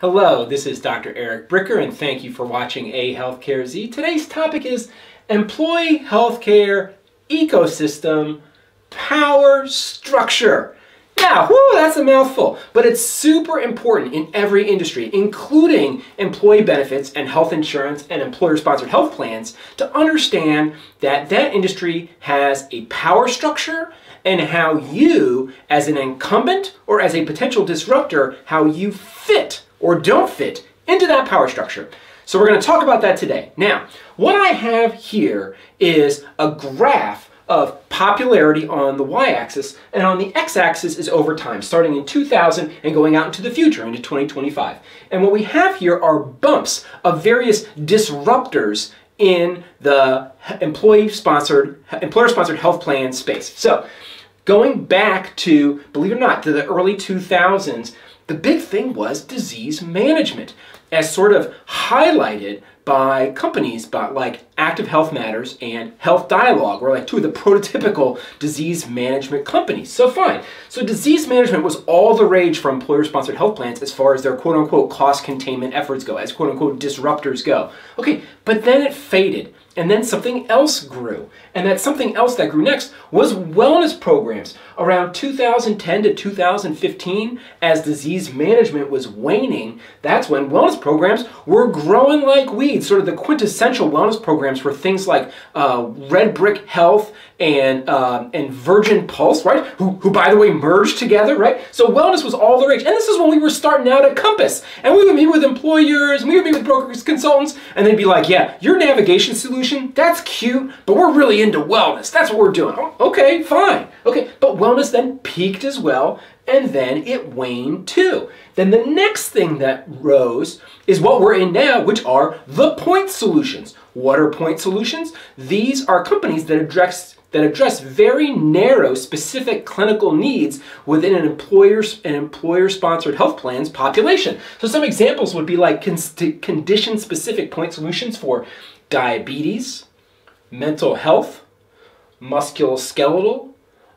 Hello, this is Dr. Eric Bricker, and thank you for watching A Healthcare Z. Today's topic is employee healthcare ecosystem power structure. Yeah, whoo, that's a mouthful, but it's super important in every industry, including employee benefits and health insurance and employer-sponsored health plans, to understand that that industry has a power structure and how you, as an incumbent or as a potential disruptor, how you fit or don't fit into that power structure. So we're going to talk about that today. Now, what I have here is a graph of popularity on the y-axis, and on the x-axis is over time, starting in 2000 and going out into the future, into 2025. And what we have here are bumps of various disruptors in the employee-sponsored, employer-sponsored health plan space. So, going back to, believe it or not, to the early 2000s, the big thing was disease management, as sort of highlighted by companies like Active Health Matters and Health Dialogue were like two of the prototypical disease management companies. So fine. So disease management was all the rage for employer-sponsored health plans as far as their quote-unquote cost containment efforts go, as quote-unquote disruptors go. Okay, but then it faded. And then something else grew. And that something else that grew next was wellness programs. Around 2010 to 2015, as disease management was waning, that's when wellness programs were growing like weeds. Sort of the quintessential wellness programs were things like uh, Red Brick Health and uh, and Virgin Pulse, right? Who, who, by the way, merged together, right? So wellness was all the rage. And this is when we were starting out at Compass. And we would meet with employers, and we would meet with brokers, consultants, and they'd be like, yeah, your navigation solution, that's cute, but we're really into wellness. That's what we're doing. Okay, fine. Okay, but wellness then peaked as well, and then it waned too. Then the next thing that rose is what we're in now, which are the point solutions. What are point solutions? These are companies that address that address very narrow specific clinical needs within an employer's an employer-sponsored health plan's population. So some examples would be like condition-specific point solutions for diabetes, mental health, musculoskeletal,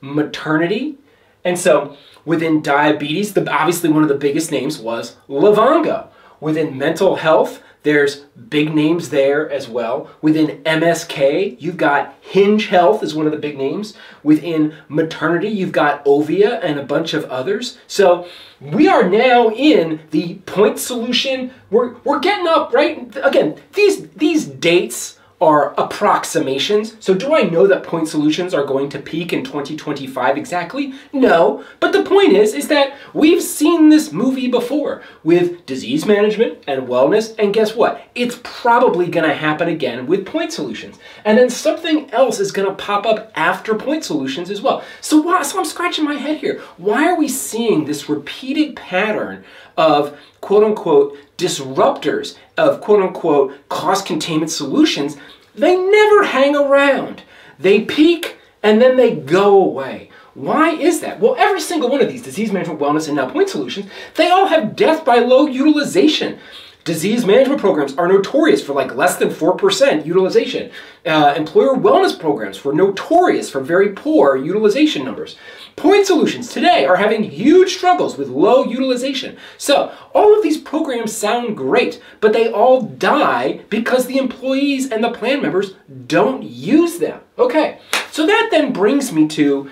maternity. And so within diabetes, the, obviously one of the biggest names was Livongo. Within mental health, there's big names there as well. Within MSK, you've got Hinge Health is one of the big names. Within maternity, you've got Ovia and a bunch of others. So we are now in the point solution. We're, we're getting up, right? Again, these, these dates are approximations. So do I know that point solutions are going to peak in 2025 exactly? No, but the point is, is that we've seen this movie before with disease management and wellness, and guess what? It's probably gonna happen again with point solutions. And then something else is gonna pop up after point solutions as well. So, why, so I'm scratching my head here. Why are we seeing this repeated pattern of quote unquote disruptors of quote unquote cost containment solutions, they never hang around. They peak and then they go away. Why is that? Well, every single one of these disease management, wellness, and now point solutions, they all have death by low utilization. Disease management programs are notorious for like less than 4% utilization. Uh, employer wellness programs were notorious for very poor utilization numbers. Point solutions today are having huge struggles with low utilization. So all of these programs sound great, but they all die because the employees and the plan members don't use them. Okay, so that then brings me to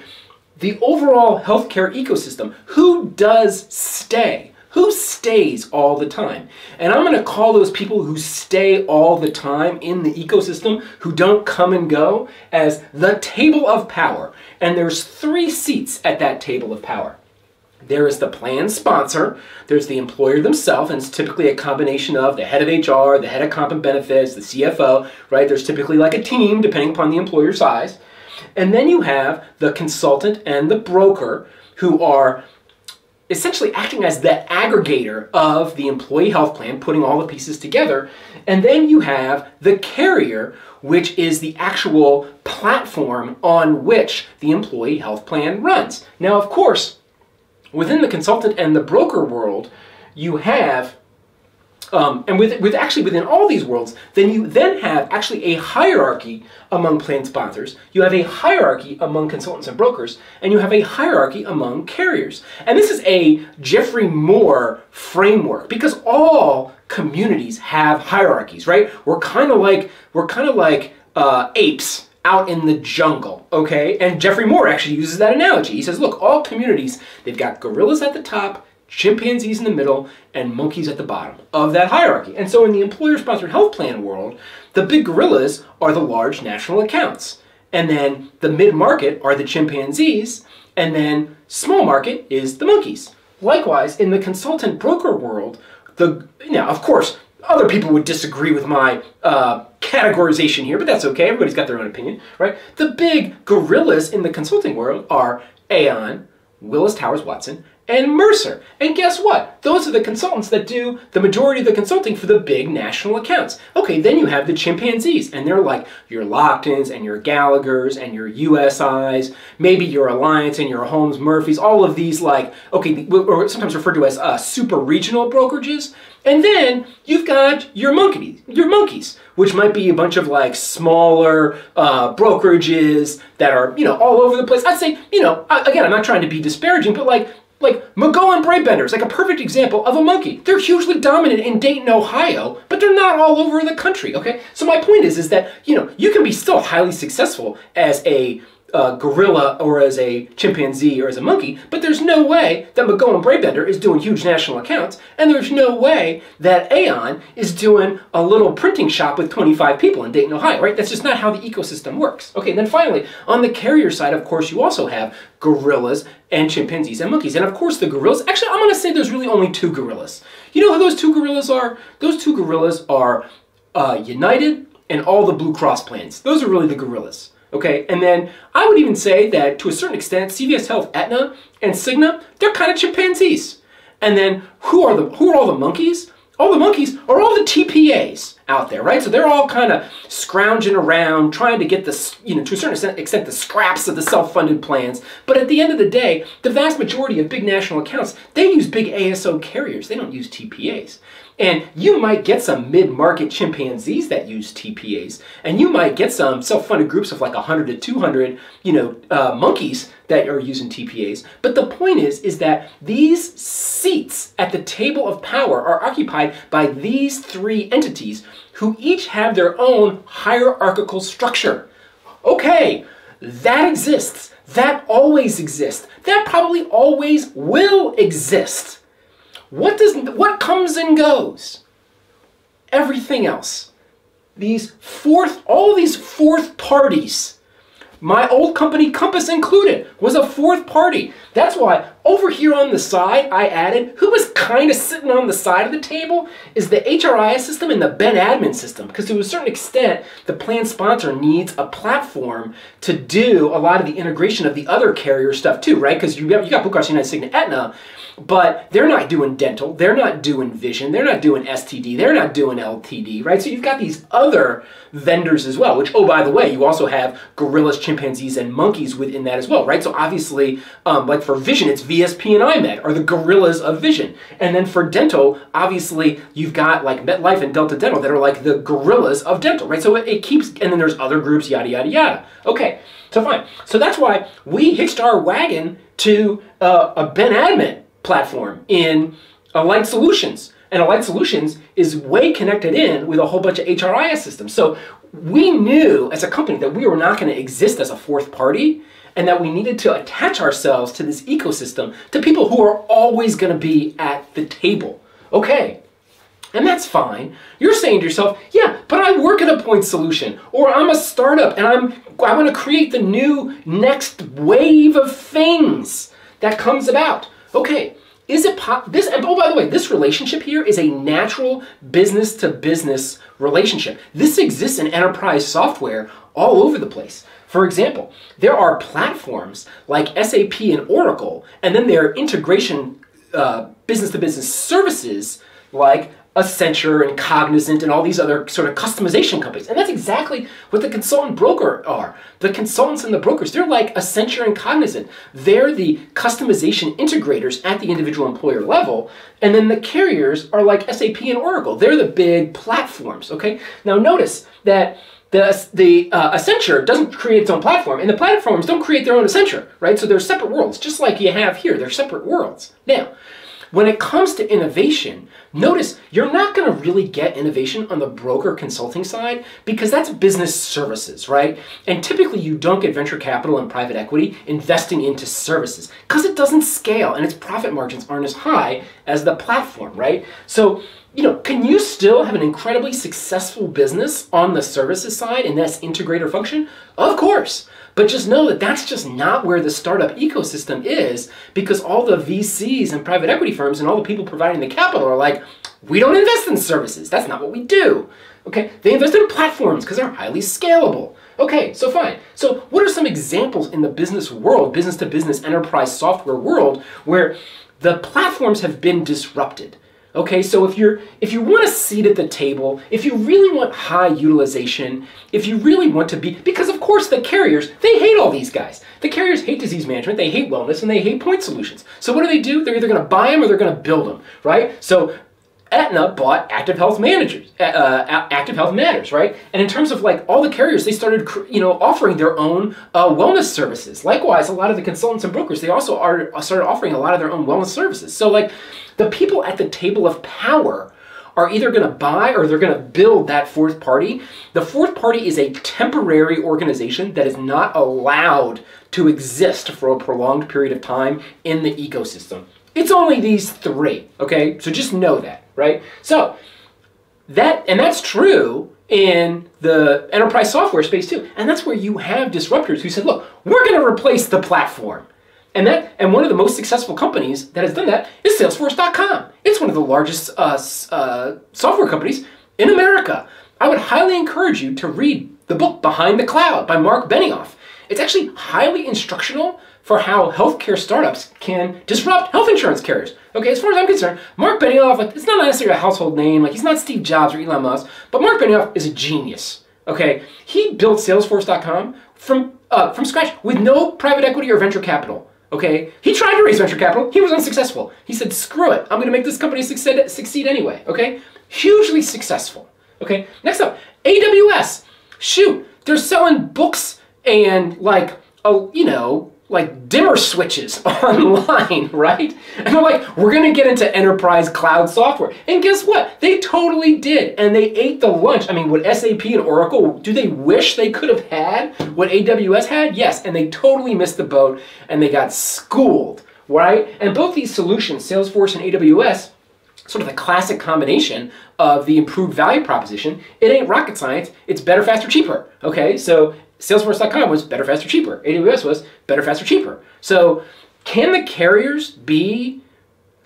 the overall healthcare ecosystem. Who does stay? Who stays all the time? And I'm going to call those people who stay all the time in the ecosystem, who don't come and go, as the table of power. And there's three seats at that table of power. There is the plan sponsor, there's the employer themselves, and it's typically a combination of the head of HR, the head of comp and benefits, the CFO, right? There's typically like a team depending upon the employer size. And then you have the consultant and the broker who are essentially acting as the aggregator of the employee health plan, putting all the pieces together. And then you have the carrier, which is the actual platform on which the employee health plan runs. Now, of course, within the consultant and the broker world, you have um, and with, with actually within all these worlds, then you then have actually a hierarchy among plan sponsors. You have a hierarchy among consultants and brokers, and you have a hierarchy among carriers. And this is a Geoffrey Moore framework because all communities have hierarchies, right? We're kind of like we're kind of like uh, apes out in the jungle, okay? And Geoffrey Moore actually uses that analogy. He says, look, all communities, they've got gorillas at the top, chimpanzees in the middle, and monkeys at the bottom of that hierarchy. And so in the employer-sponsored health plan world, the big gorillas are the large national accounts. And then the mid-market are the chimpanzees, and then small market is the monkeys. Likewise, in the consultant broker world, the now of course other people would disagree with my uh, categorization here, but that's okay. Everybody's got their own opinion, right? The big gorillas in the consulting world are Aon, Willis Towers Watson, and Mercer. And guess what? Those are the consultants that do the majority of the consulting for the big national accounts. Okay, then you have the chimpanzees, and they're like your Locktons and your Gallaghers and your USIs, maybe your Alliants and your Holmes Murphys, all of these like, okay, or sometimes referred to as uh, super regional brokerages. And then you've got your monkeys, your monkeys, which might be a bunch of like smaller uh, brokerages that are, you know, all over the place. I'd say, you know, again, I'm not trying to be disparaging, but like like McGohan Brabender is like a perfect example of a monkey. They're hugely dominant in Dayton, Ohio, but they're not all over the country, okay? So my point is, is that, you know, you can be still highly successful as a uh, gorilla or as a chimpanzee or as a monkey, but there's no way that McGohan Brabender is doing huge national accounts, and there's no way that Aon is doing a little printing shop with 25 people in Dayton, Ohio, right? That's just not how the ecosystem works. Okay, and then finally, on the carrier side, of course, you also have gorillas and chimpanzees and monkeys. And of course, the gorillas, actually, I'm going to say there's really only two gorillas. You know who those two gorillas are? Those two gorillas are uh, United and all the Blue Cross plans. Those are really the gorillas. Okay, and then I would even say that to a certain extent, CVS Health, Aetna, and Cigna, they're kind of chimpanzees. And then who are the who are all the monkeys? All the monkeys are all the TPAs out there, right? So they're all kind of scrounging around, trying to get the, you know, to a certain extent, the scraps of the self-funded plans. But at the end of the day, the vast majority of big national accounts, they use big ASO carriers. They don't use TPAs. And you might get some mid-market chimpanzees that use TPAs, and you might get some self-funded groups of like 100 to 200, you know, uh, monkeys that are using TPAs. But the point is, is that these seats at the table of power are occupied by these three entities who each have their own hierarchical structure. Okay, that exists. That always exists. That probably always will exist. What does what comes and goes? Everything else. These fourth all these fourth parties my old company, Compass included, was a fourth party. That's why over here on the side, I added, who was kind of sitting on the side of the table, is the HRIS system and the Ben admin system. Because to a certain extent, the plan sponsor needs a platform to do a lot of the integration of the other carrier stuff too, right? Because you, you got Blue Cross United Cigna Aetna, but they're not doing dental, they're not doing vision, they're not doing STD, they're not doing LTD, right? So you've got these other vendors as well, which, oh, by the way, you also have gorillas, chimpanzees, and monkeys within that as well, right? So obviously, um, like for vision, it's VSP and EyeMed are the gorillas of vision. And then for dental, obviously, you've got like MetLife and Delta Dental that are like the gorillas of dental, right? So it, it keeps, and then there's other groups, yada, yada, yada. Okay, so fine. So that's why we hitched our wagon to uh, a Ben Admin platform in Alight Solutions. And Alight Solutions is way connected in with a whole bunch of HRIS systems. So we knew as a company that we were not going to exist as a fourth party and that we needed to attach ourselves to this ecosystem to people who are always going to be at the table. Okay, and that's fine. You're saying to yourself, yeah, but I work at a point solution, or I'm a startup and I'm I want to create the new next wave of things that comes about. Okay, is it pop this? And oh, by the way, this relationship here is a natural business to business relationship. This exists in enterprise software all over the place. For example, there are platforms like SAP and Oracle, and then there are integration uh, business to business services like Accenture and Cognizant and all these other sort of customization companies. And that's exactly what the consultant broker are. The consultants and the brokers, they're like Accenture and Cognizant. They're the customization integrators at the individual employer level. And then the carriers are like SAP and Oracle. They're the big platforms, okay? Now notice that the, the uh, Accenture doesn't create its own platform, and the platforms don't create their own Accenture, right? So they're separate worlds, just like you have here. They're separate worlds. Now, when it comes to innovation, notice you're not going to really get innovation on the broker consulting side because that's business services, right? And typically you don't get venture capital and private equity investing into services because it doesn't scale and its profit margins aren't as high as the platform, right? So you know, can you still have an incredibly successful business on the services side and that's integrator function? Of course. But just know that that's just not where the startup ecosystem is because all the VCs and private equity firms and all the people providing the capital are like, we don't invest in services. That's not what we do. Okay, they invest in platforms because they're highly scalable. Okay, so fine. So what are some examples in the business world, business to business enterprise software world where the platforms have been disrupted? Okay, so if you're if you want a seat at the table, if you really want high utilization, if you really want to be because of course the carriers, they hate all these guys. The carriers hate disease management, they hate wellness, and they hate point solutions. So what do they do? They're either going to buy them or they're going to build them, right? So Aetna bought Active Health Managers, uh, uh Active Health Matters, right? And in terms of like all the carriers, they started, you know, offering their own uh, wellness services. Likewise, a lot of the consultants and brokers, they also are started offering a lot of their own wellness services. So like the people at the table of power are either going to buy or they're going to build that fourth party. The fourth party is a temporary organization that is not allowed to exist for a prolonged period of time in the ecosystem. It's only these three, okay? So just know that, right? So that, and that's true in the enterprise software space too. And that's where you have disruptors who said, look, we're going to replace the platform. And that, and one of the most successful companies that has done that is Salesforce.com. It's one of the largest uh, uh, software companies in America. I would highly encourage you to read the book Behind the Cloud by Marc Benioff. It's actually highly instructional for how healthcare startups can disrupt health insurance carriers. Okay, as far as I'm concerned, Marc Benioff, like, it's not necessarily a household name, like he's not Steve Jobs or Elon Musk, but Marc Benioff is a genius. Okay, he built Salesforce.com from uh, from scratch with no private equity or venture capital. Okay, he tried to raise venture capital, he was unsuccessful. He said, "Screw it, I'm going to make this company succeed, succeed anyway." Okay, hugely successful. Okay, next up, AWS. Shoot, they're selling books and like, oh, you know, like dimmer switches online, right? And they're like, we're gonna get into enterprise cloud software. And guess what? They totally did. And they ate the lunch. I mean, would SAP and Oracle, do they wish they could have had what AWS had? Yes. And they totally missed the boat and they got schooled, right? And both these solutions, Salesforce and AWS, sort of the classic combination of the improved value proposition. It ain't rocket science. It's better, faster, cheaper. Okay, so Salesforce.com was better, faster, cheaper. AWS was better, faster, cheaper. So can the carriers be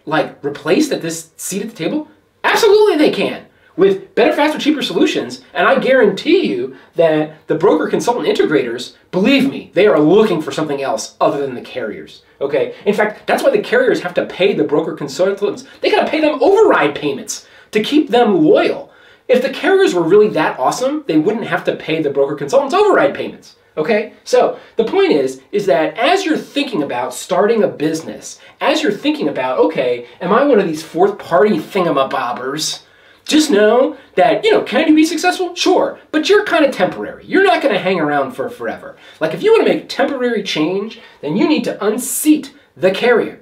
like replaced at this seat at the table? Absolutely they can. With better, faster, cheaper solutions, and I guarantee you that the broker consultant integrators, believe me, they are looking for something else other than the carriers. Okay? In fact, that's why the carriers have to pay the broker consultants. They gotta pay them override payments to keep them loyal. If the carriers were really that awesome, they wouldn't have to pay the broker consultants override payments. Okay? So the point is, is that as you're thinking about starting a business, as you're thinking about, okay, am I one of these fourth party thingamabobbers? Just know that, you know, can you be successful? Sure, but you're kind of temporary. You're not going to hang around for forever. Like if you want to make temporary change, then you need to unseat the carrier.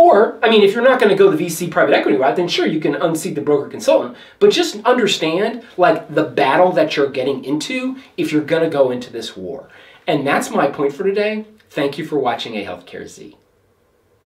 Or, I mean, if you're not going to go the VC private equity route, then sure, you can unseat the broker consultant. But just understand, like, the battle that you're getting into if you're going to go into this war. And that's my point for today. Thank you for watching A Healthcare Z.